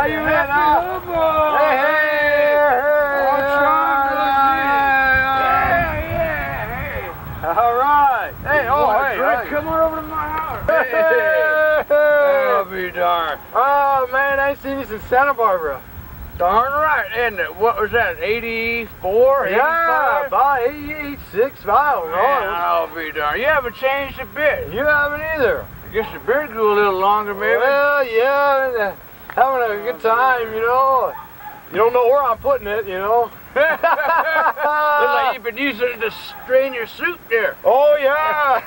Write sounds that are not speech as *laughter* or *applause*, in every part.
How you been, huh? Hey, hey. Oh. Hey, hey. All right. Hey, oh, hey, hey. come on over to my house. Hey. Oh, be darned. Oh, man, I ain't seen you since Santa Barbara. Darn right, isn't? What was that, 84, Yeah, 85? about 86, I don't. Man, I'll be darned. You haven't changed a bit. You haven't either. I guess the beard grew a little longer, maybe. Well, yeah, and, uh, having a good time, you know. You don't know where I'm putting it, you know. *laughs* Looks like you've been using it to strain your soup there. Oh, yeah.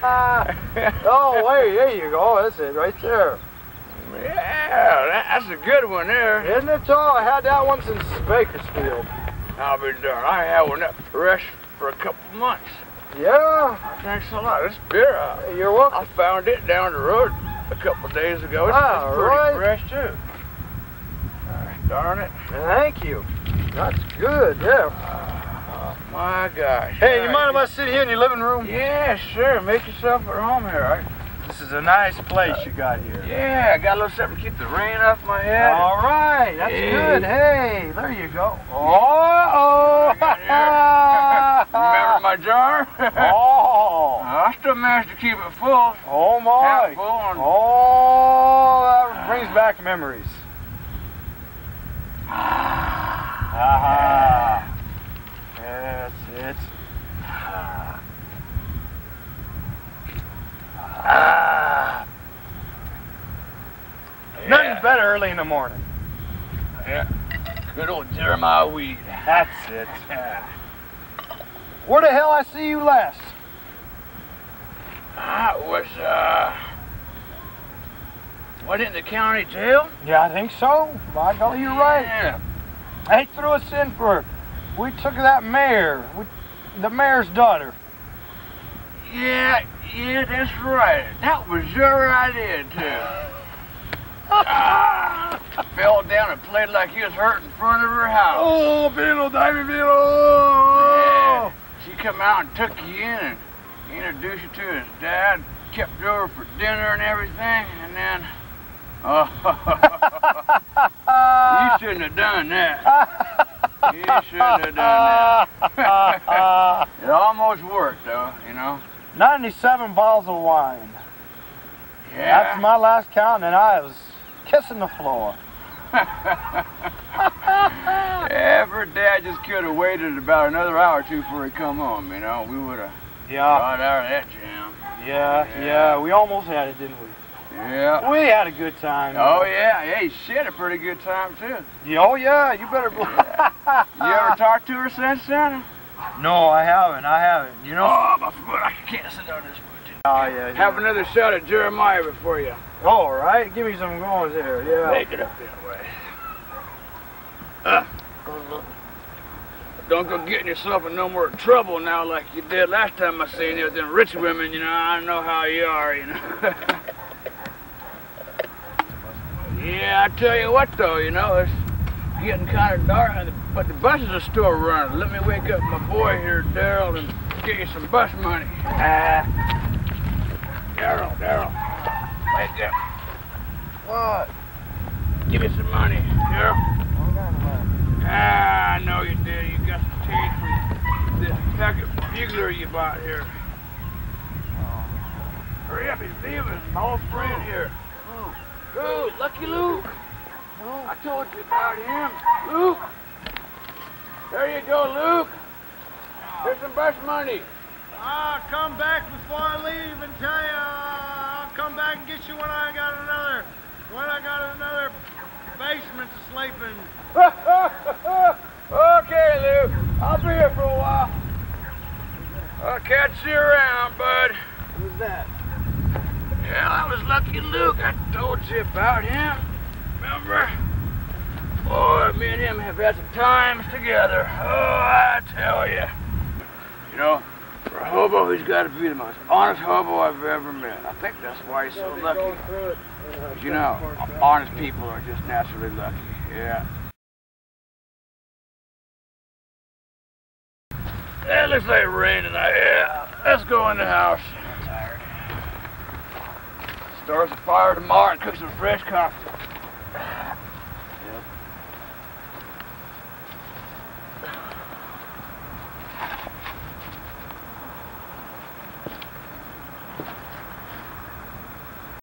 *laughs* oh, wait, there you go. That's it right there. Yeah, that's a good one there. Isn't it, Joe? I had that one since Bakersfield. I'll be darned. I had one that fresh for a couple months. Yeah, Thanks a lot. This beer, you're welcome. I found it down the road a couple days ago. It's, Ah, it's pretty right. fresh too. Gosh darn it. Thank you. That's good, yeah. Oh, my gosh. Hey, you All mind if I sit here in your living room? Yeah, sure. Make yourself at home here. I, This is a nice place you got here. yeah, I got a little something to keep the rain off my head. All right, that's Yeah. good. Hey, there you go. Oh, *laughs* Remember my jar? oh, *laughs* *laughs* I still managed to keep it full. oh my. full Oh, that brings back memories. Ah. Aha. That's it. Ah. Nothing Yeah. better early in the morning. Yeah. Good old Jeremiah Weed. That's it. *laughs* Yeah. Where the hell I see you last? I was, uh, what in the county jail? Yeah, I think so. By golly, you're right. Yeah. They threw us in for. We took that mayor, we, the mayor's daughter. Yeah, yeah, that's right. That was your idea, too. ah, fell down and played like he was hurt in front of her house. Oh, Beetle, Davy Beetle! Yeah. She come out and took you in and introduced you to his dad, kept you over for dinner and everything, and then, oh, *laughs* you shouldn't have done that. You shouldn't have done that. *laughs* it almost worked, though, you know. 97 bottles of wine. Yeah. That's my last count, and I was kissing the floor. *laughs* Every dad just could have waited about another hour or two before he come home, you know. We would have Yeah, got out of that jam. yeah, Yeah. yeah. We almost had it, didn't we? Yeah. We had a good time. Oh yeah, hey, she had a pretty good time too. Yeah, Oh yeah, you better. bel- *laughs* You ever talked to her since then? No, I haven't. I haven't. You know. Oh, my foot! I can't sit on this foot. Oh yeah. Have another shot at Jeremiah before you All right, give me some going there. Yeah. make it up that way. Uh, don't go getting yourself in no more trouble now like you did last time I seen you with them rich women. You know, I know how you are. You know. *laughs* yeah, I tell you what though, you know it's getting kind of dark, but the buses are still running. Let me wake up my boy here, Daryl, and get you some bus money. Ah. Daryl, Daryl, wake up. What? Give me some money, Daryl. Ah, I know you did. You got some change from this packet Bugler you bought here. Hurry up, he's leaving. My old friend here. Who? Lucky Luke? I told you about him. Luke? There you go, Luke. Here's some bus money. I'll come back before I leave and tell you. I'll come back and get you when I got another, when I got another basement to sleep in. *laughs* okay, Luke. I'll be here for a while. I'll catch you around, bud. Who's that? Yeah, that was Lucky Luke. I told you about him. Remember? Boy, me and him have had some times together. Oh, I tell you. You know, for a hobo, he's got to be the most honest hobo I've ever met. I think that's why he's so lucky. You know, honest people are just naturally lucky. Yeah. Yeah, it looks like rain tonight. Yeah, let's go in the house. I'm tired. Starts a fire tomorrow and cooks some fresh coffee. Yep.